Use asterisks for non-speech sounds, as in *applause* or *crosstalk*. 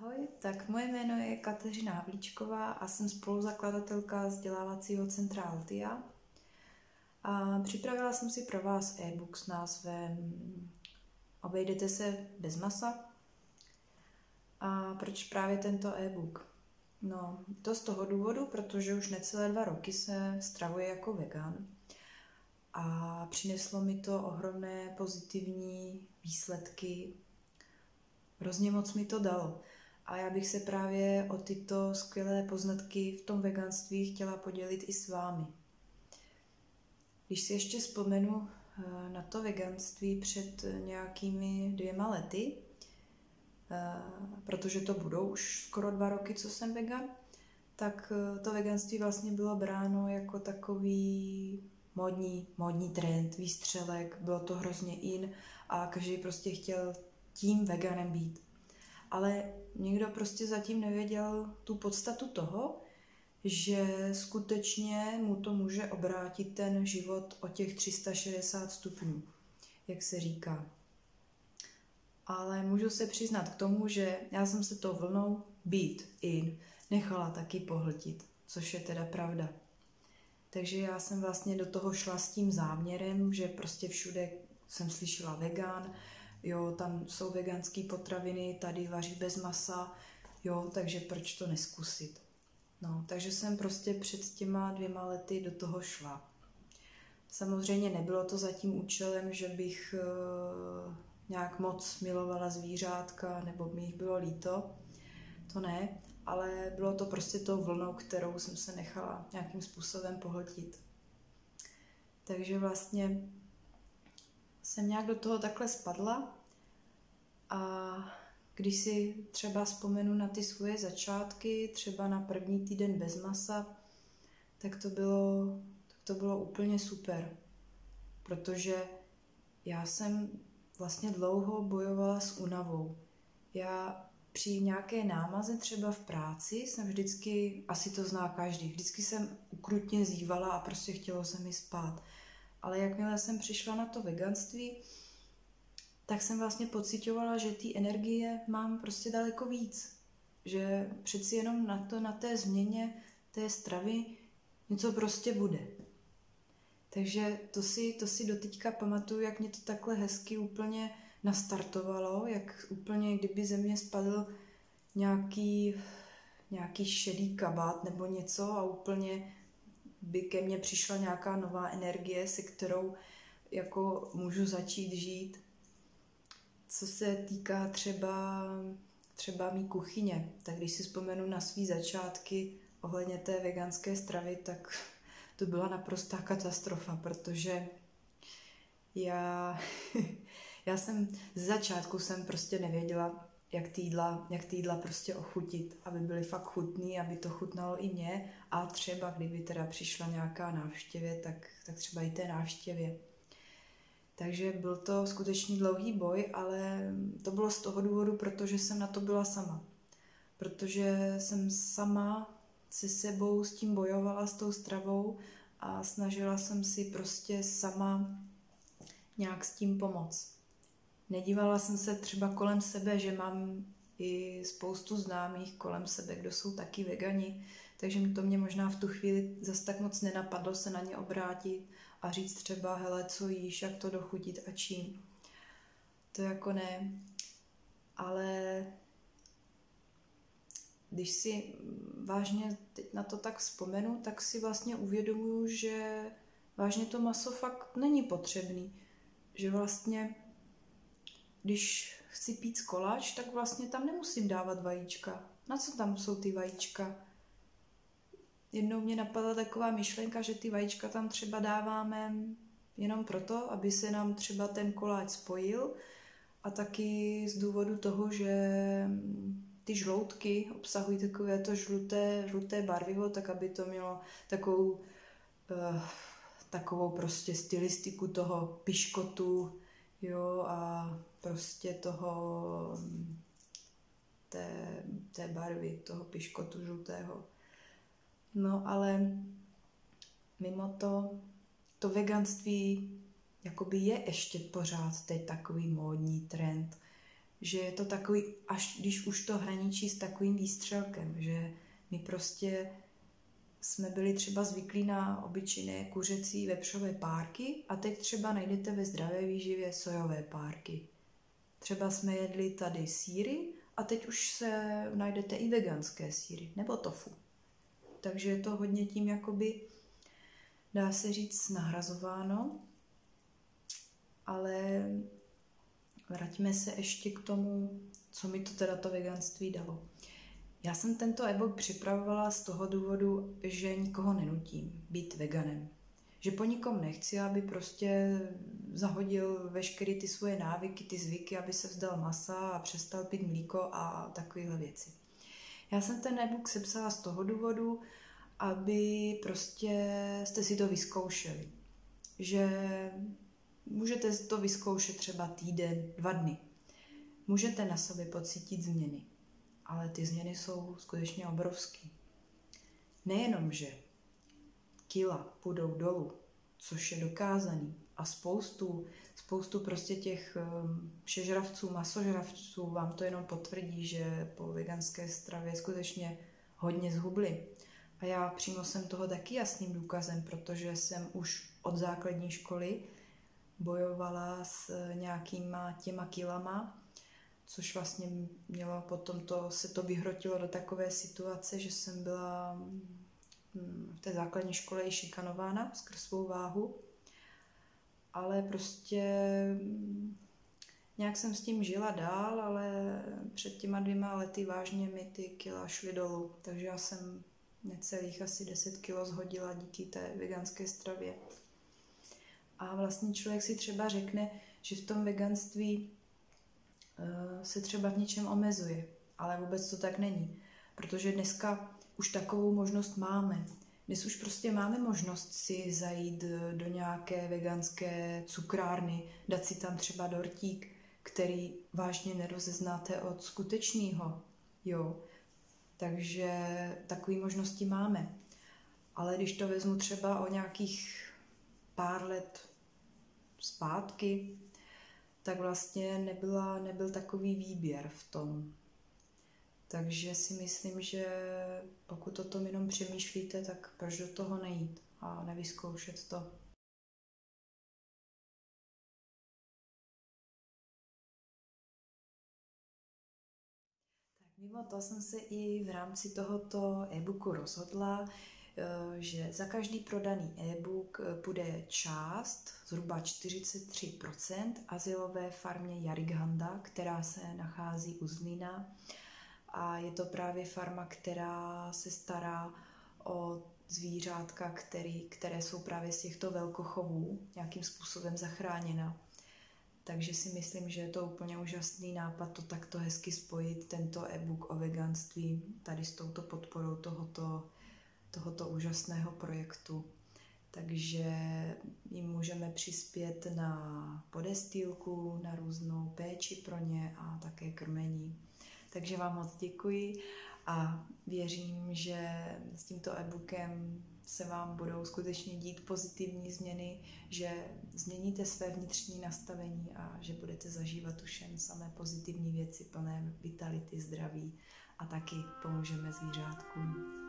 Ahoj, tak moje jméno je Kateřina Havlíčková a jsem spoluzakladatelka vzdělávacího centra Altia. A připravila jsem si pro vás e-book s názvem Obejdete se bez masa. A proč právě tento e-book? No, to z toho důvodu, protože už necelé dva roky se stravuje jako vegan a přineslo mi to ohromné pozitivní výsledky. Hrozně moc mi to dalo. A já bych se právě o tyto skvělé poznatky v tom veganství chtěla podělit i s vámi. Když si ještě vzpomenu eh, na to veganství před nějakými dvěma lety, eh, protože to budou už skoro dva roky, co jsem vegan, tak eh, to veganství vlastně bylo bráno jako takový modní, modní trend, výstřelek, bylo to hrozně in a každý prostě chtěl tím veganem být ale někdo prostě zatím nevěděl tu podstatu toho, že skutečně mu to může obrátit ten život o těch 360 stupňů, jak se říká. Ale můžu se přiznat k tomu, že já jsem se tou vlnou být in nechala taky pohltit, což je teda pravda. Takže já jsem vlastně do toho šla s tím záměrem, že prostě všude jsem slyšela vegan, jo, tam jsou veganské potraviny, tady vaří bez masa, jo, takže proč to neskusit. No, takže jsem prostě před těma dvěma lety do toho šla. Samozřejmě nebylo to za tím účelem, že bych e, nějak moc milovala zvířátka nebo mi jich bylo líto. To ne, ale bylo to prostě tou vlnou, kterou jsem se nechala nějakým způsobem pohltit. Takže vlastně jsem nějak do toho takhle spadla a když si třeba vzpomenu na ty svoje začátky, třeba na první týden bez masa, tak to bylo, tak to bylo úplně super. Protože já jsem vlastně dlouho bojovala s únavou. Já při nějaké námaze třeba v práci jsem vždycky, asi to zná každý, vždycky jsem ukrutně zývala a prostě chtělo se mi spát. Ale jakmile jsem přišla na to veganství, tak jsem vlastně pocitovala, že ty energie mám prostě daleko víc. Že přeci jenom na, to, na té změně té stravy něco prostě bude. Takže to si, to si doteďka pamatuju, jak mě to takhle hezky úplně nastartovalo, jak úplně kdyby ze mě spadl nějaký, nějaký šedý kabát nebo něco a úplně by ke mně přišla nějaká nová energie, se kterou jako můžu začít žít. Co se týká třeba, třeba mý kuchyně, tak když si vzpomenu na své začátky ohledně té veganské stravy, tak to byla naprostá katastrofa, protože já, *laughs* já jsem z začátku jsem prostě nevěděla, jak ty jídla, jak ty jídla prostě ochutit, aby byly fakt chutný, aby to chutnalo i mě a třeba kdyby teda přišla nějaká návštěvě, tak, tak třeba i té návštěvě. Takže byl to skutečně dlouhý boj, ale to bylo z toho důvodu, protože jsem na to byla sama. Protože jsem sama se sebou s tím bojovala, s tou stravou a snažila jsem si prostě sama nějak s tím pomoct. Nedívala jsem se třeba kolem sebe, že mám i spoustu známých kolem sebe, kdo jsou taky vegani, takže to mě možná v tu chvíli zase tak moc nenapadlo se na ně obrátit a říct třeba, hele, co jíš, jak to dochutit a čím. To jako ne. Ale když si vážně teď na to tak vzpomenu, tak si vlastně uvědomuju, že vážně to maso fakt není potřebný. Že vlastně, když chci pít koláč, tak vlastně tam nemusím dávat vajíčka. Na co tam jsou ty vajíčka? jednou mě napadla taková myšlenka, že ty vajíčka tam třeba dáváme jenom proto, aby se nám třeba ten koláč spojil a taky z důvodu toho, že ty žloutky obsahují takové to žluté, žluté barvivo, tak aby to mělo takovou, uh, takovou prostě stylistiku toho piškotu, jo, a prostě toho té, té barvy, toho piškotu žlutého. No ale mimo to, to veganství jakoby je ještě pořád teď takový módní trend. že je to takový, až když už to hraničí s takovým výstřelkem, že my prostě jsme byli třeba zvyklí na obyčejné kuřecí vepřové párky a teď třeba najdete ve zdravé výživě sojové párky. Třeba jsme jedli tady síry a teď už se najdete i veganské síry nebo tofu. Takže je to hodně tím jakoby, dá se říct, nahrazováno. Ale vraťme se ještě k tomu, co mi to teda to veganství dalo. Já jsem tento e-book připravovala z toho důvodu, že nikoho nenutím být veganem. Že po nikom nechci, aby prostě zahodil veškeré ty svoje návyky, ty zvyky, aby se vzdal masa a přestal pít mlíko a takovéhle věci. Já jsem ten e-book sepsala z toho důvodu, aby prostě jste si to vyzkoušeli. Že můžete to vyzkoušet třeba týden, dva dny. Můžete na sobě pocítit změny ale ty změny jsou skutečně obrovské. Nejenom, že kila půjdou dolů, což je dokázaný, a spoustu, spoustu prostě těch um, všežravců, masožravců vám to jenom potvrdí, že po veganské stravě skutečně hodně zhubli. A já přímo jsem toho taky jasným důkazem, protože jsem už od základní školy bojovala s nějakýma těma kilama což vlastně mělo potom to, se to vyhrotilo do takové situace, že jsem byla mm, v té základní škole i šikanována skrz svou váhu, ale prostě mm, nějak jsem s tím žila dál, ale před těma dvěma lety vážně mi ty kila šly dolů, takže já jsem necelých asi 10 kilo zhodila díky té veganské stravě. A vlastně člověk si třeba řekne, že v tom veganství se třeba v něčem omezuje, ale vůbec to tak není, protože dneska už takovou možnost máme. Dnes už prostě máme možnost si zajít do nějaké veganské cukrárny, dát si tam třeba dortík, který vážně nerozeznáte od skutečného. Jo. Takže takové možnosti máme. Ale když to vezmu třeba o nějakých pár let zpátky, tak vlastně nebyla, nebyl takový výběr v tom. Takže si myslím, že pokud o tom jenom přemýšlíte, tak proč do toho nejít a nevyzkoušet to. Tak mimo to jsem se i v rámci tohoto e-booku rozhodla, že za každý prodaný e-book bude část, zhruba 43%, azylové farmě Jarighanda, která se nachází u Zlína. A je to právě farma, která se stará o zvířátka, který, které jsou právě z těchto velkochovů nějakým způsobem zachráněna. Takže si myslím, že je to úplně úžasný nápad to takto hezky spojit, tento e-book o veganství, tady s touto podporou tohoto tohoto úžasného projektu. Takže jim můžeme přispět na podestýlku, na různou péči pro ně a také krmení. Takže vám moc děkuji a věřím, že s tímto e-bookem se vám budou skutečně dít pozitivní změny, že změníte své vnitřní nastavení a že budete zažívat už jen samé pozitivní věci plné vitality, zdraví a taky pomůžeme zvířátkům.